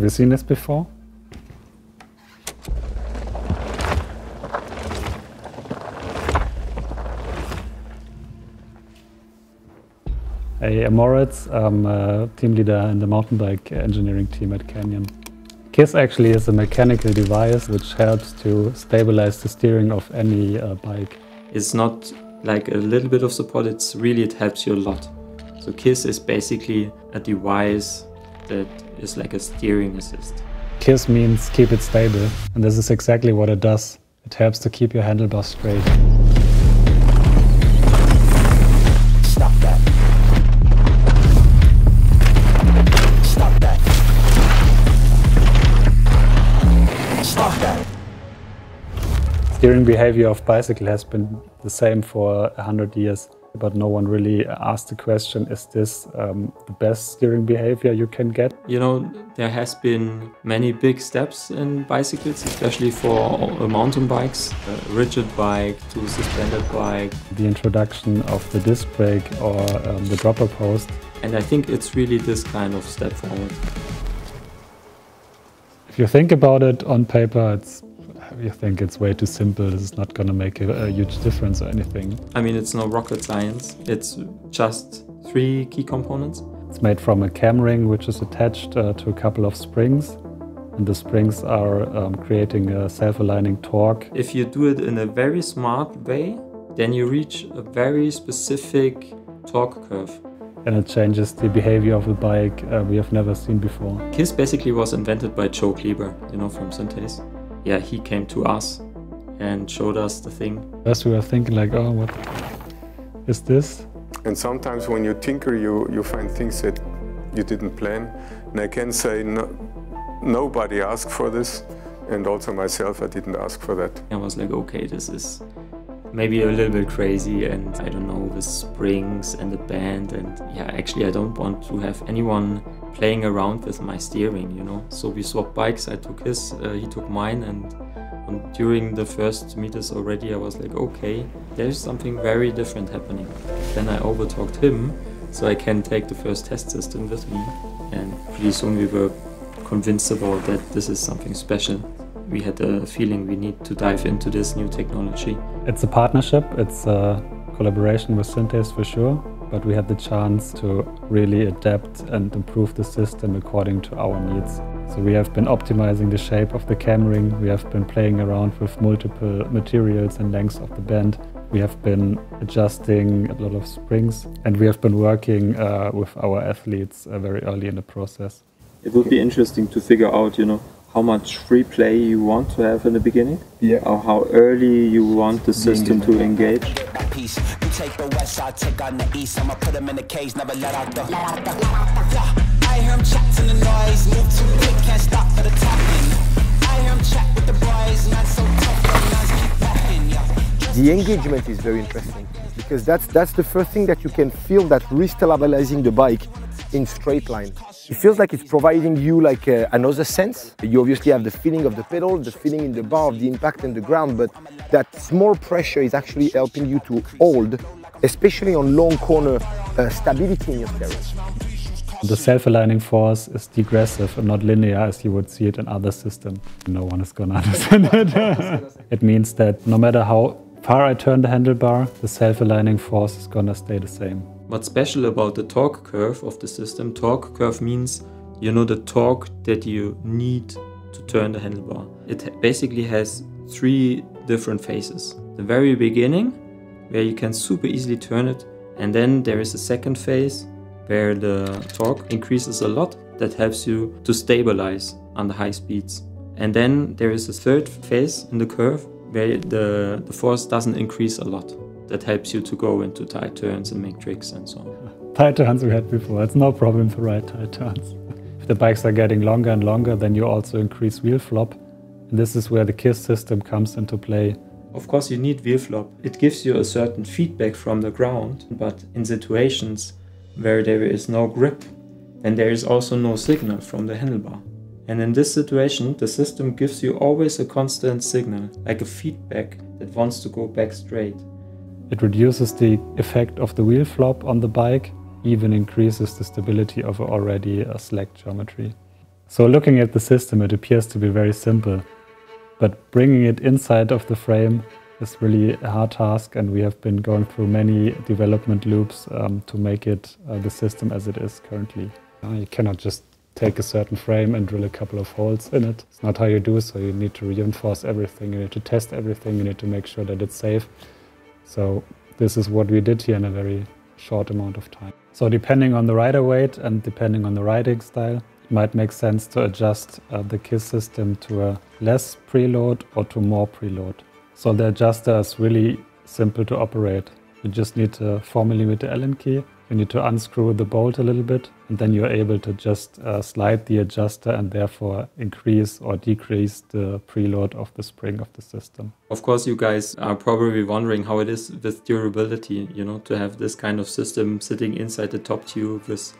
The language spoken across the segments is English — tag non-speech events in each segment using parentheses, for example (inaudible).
Have you seen this before? Hey, I'm Moritz. I'm a team leader in the mountain bike engineering team at Canyon. KISS actually is a mechanical device which helps to stabilize the steering of any uh, bike. It's not like a little bit of support, it's really, it helps you a lot. So KISS is basically a device that is like a steering assist. KISS means keep it stable, and this is exactly what it does. It helps to keep your handlebars straight. Stop that. Stop that. Stop that. Steering behavior of bicycle has been the same for a hundred years, but no one really asked the question, is this um, the best steering behavior you can get? You know, there has been many big steps in bicycles, especially for uh, mountain bikes, rigid bike to suspended bike. The introduction of the disc brake or um, the dropper post. And I think it's really this kind of step forward. If you think about it on paper, it's you think it's way too simple. Is not going to make a, a, huge difference or anything. I mean, it's no rocket science. It's just three key components. It's made from a cam ring, which is attached uh, to a couple of springs. And the springs are um, creating a self-aligning torque. If you do it in a very smart way, then you reach a very specific torque curve. And it changes the behavior of the bike uh, we have never seen before. KISS basically was invented by Jo Klieber, you know, from Syntace yeah, he came to us and showed us the thing. First we were thinking like, oh, what is this? And sometimes when you tinker, you, you find things that you didn't plan. And I can say no, nobody asked for this. And also myself, I didn't ask for that. I was like, okay, this is maybe a little bit crazy and I don't know, with springs and the band. And yeah, actually, I don't want to have anyone playing around with my steering, you know. So we swapped bikes. I took his, uh, he took mine, and, and during the first meters already, I was like, okay, there's something very different happening. Then I overtalked him, so I can take the first test system with me, and pretty soon we were convinced about that this is something special. We had a feeling we need to dive into this new technology. It's a partnership. It's a collaboration with Syntace for sure but we had the chance to really adapt and improve the system according to our needs. So we have been optimizing the shape of the cam ring, we have been playing around with multiple materials and lengths of the band, we have been adjusting a lot of springs, and we have been working uh, with our athletes uh, very early in the process. It would be interesting to figure out, you know, how much free play you want to have in the beginning, yeah. or how early you want the system to engage. Take the west side, take on the east. I'ma put them in the cage, never let out the. Let out the. Yeah, I hear him chat to the noise, move too quick, can't stop for the talking. I hear him chat with the boys, not so tough, keep rapping. Yeah. The engagement is very interesting because that's that's the first thing that you can feel that restabilizing the bike in straight line. It feels like it's providing you like uh, another sense. You obviously have the feeling of the pedal, the feeling in the bar of the impact in the ground, but that small pressure is actually helping you to hold, especially on long corner uh, stability in your steering. The self-aligning force is degressive and not linear as you would see it in other systems. No one is gonna (laughs) understand it. (laughs) it means that no matter how far I turn the handlebar, the self-aligning force is gonna stay the same. What's special about the torque curve of the system, torque curve means you know the torque that you need to turn the handlebar. It basically has three different phases. The very beginning, where you can super easily turn it, and then there is a second phase where the torque increases a lot that helps you to stabilize on the high speeds. And then there is a third phase in the curve where the, the force doesn't increase a lot that helps you to go into tight turns and make tricks and so on. (laughs) Tight turns we had before, it's no problem to ride tight turns. If the bikes are getting longer and longer, then you also increase wheel flop. And this is where the KISS system comes into play. Of course, you need wheel flop. It gives you a certain feedback from the ground, but in situations where there is no grip, then there is also no signal from the handlebar. And in this situation, the system gives you always a constant signal, like a feedback that wants to go back straight. It reduces the effect of the wheel flop on the bike, even increases the stability of already a slack geometry. So looking at the system, it appears to be very simple, but bringing it inside of the frame is really a hard task and we have been going through many development loops um, to make it uh, the system as it is currently. You cannot just take a certain frame and drill a couple of holes in it. It's not how you do so. You need to reinforce everything, you need to test everything, you need to make sure that it's safe. So this is what we did here in a very short amount of time. So depending on the rider weight and depending on the riding style, it might make sense to adjust uh, the KISS system to a less preload or to more preload. So the adjuster is really simple to operate. You just need a 4mm Allen key. You need to unscrew the bolt a little bit and then you're able to just uh, slide the adjuster and therefore increase or decrease the preload of the spring of the system. Of course, you guys are probably wondering how it is with durability, you know, to have this kind of system sitting inside the top tube with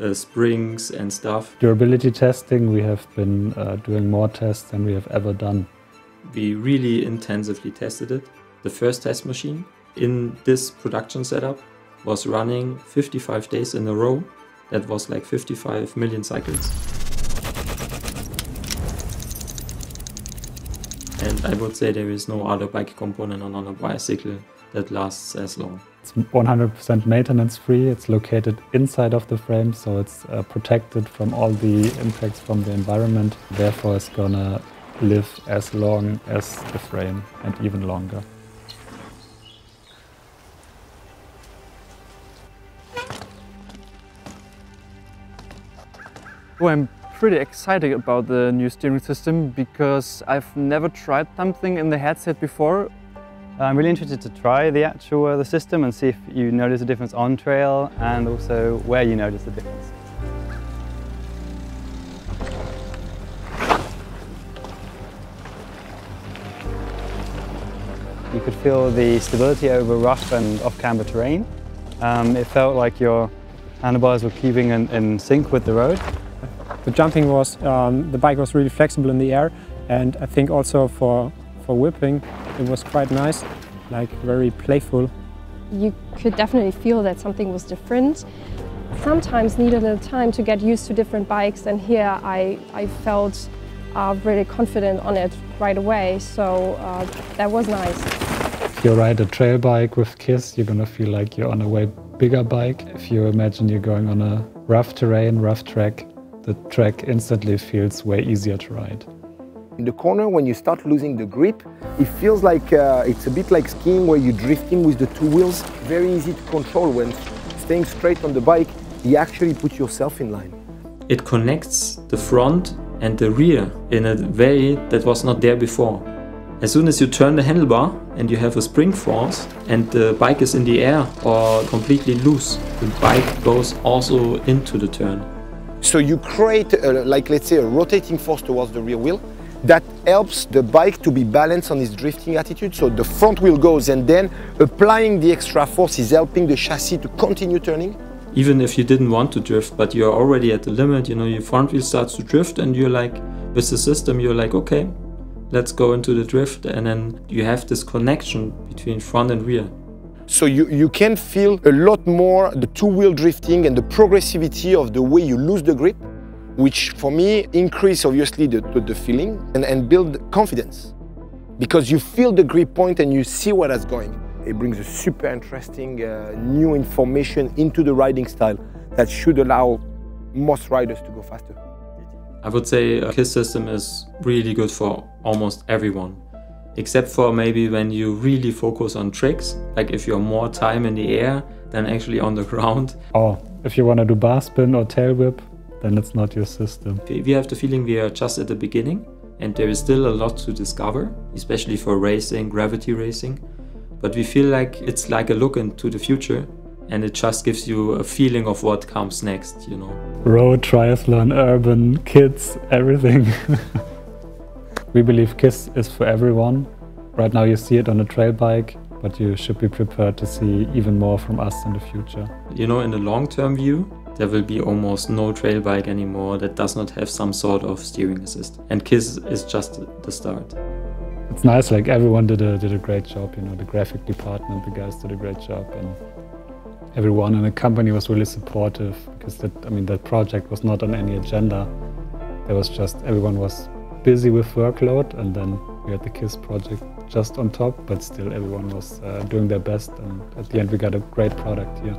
uh, springs and stuff. Durability testing, we have been uh, doing more tests than we have ever done we really intensively tested it. The first test machine in this production setup was running 55 days in a row. That was like 55 million cycles. And I would say there is no other bike component on a bicycle that lasts as long. It's 100% maintenance free. It's located inside of the frame, so it's uh, protected from all the impacts from the environment. Therefore, it's gonna live as long as the frame and even longer. Well, I'm pretty excited about the new steering system because I've never tried something in the headset before. I'm really interested to try the actual uh, the system and see if you notice a difference on trail and also where you notice the difference. You could feel the stability over rough and off-camber terrain. Um, it felt like your handlebars were keeping in, in sync with the road. The jumping was, um, the bike was really flexible in the air and I think also for, for whipping it was quite nice, like very playful. You could definitely feel that something was different. Sometimes need a little time to get used to different bikes and here I, I felt uh, really confident on it right away, so uh, that was nice If you ride a trail bike with KISS, you're gonna feel like you're on a way bigger bike. If you imagine you're going on a rough terrain, rough track, the track instantly feels way easier to ride. In the corner, when you start losing the grip, it feels like uh, it's a bit like skiing where you're drifting with the two wheels. Very easy to control when staying straight on the bike, you actually put yourself in line. It connects the front and the rear in a way that was not there before. As soon as you turn the handlebar and you have a spring force and the bike is in the air or completely loose, the bike goes also into the turn. So you create, a, like let's say, a rotating force towards the rear wheel that helps the bike to be balanced on its drifting attitude. So the front wheel goes and then applying the extra force is helping the chassis to continue turning. Even if you didn't want to drift, but you're already at the limit, you know, your front wheel starts to drift and you're like, with the system, you're like, okay, let's go into the drift and then you have this connection between front and rear. So you, you can feel a lot more the two-wheel drifting and the progressivity of the way you lose the grip, which for me increase obviously the, the, the feeling and, and build confidence. Because you feel the grip point and you see where that's going. It brings a super interesting uh, new information into the riding style that should allow most riders to go faster. I would say KISS system is really good for almost everyone. Except for maybe when you really focus on tricks, like if you're more time in the air than actually on the (laughs) ground. Or if you want to do bar spin or tail whip, then it's not your system. We have the feeling we are just at the beginning and there is still a lot to discover, especially for racing, gravity racing. But we feel like it's like a look into the future and it just gives you a feeling of what comes next, you know. Road, triathlon, urban, kids, everything. (laughs) we believe KISS is for everyone. Right now you see it on a trail bike, but you should be prepared to see even more from us in the future. You know, in the long-term view, there will be almost no trail bike anymore that does not have some sort of steering assist. And KISS is just the start. It's nice, like everyone did a, did a great job, you know, the graphic department, the guys did a great job. and everyone in the company was really supportive because that, I mean, that project was not on any agenda. there was just everyone was busy with workload and then we had the KISS project just on top, but still everyone was uh, doing their best and at the end we got a great product here.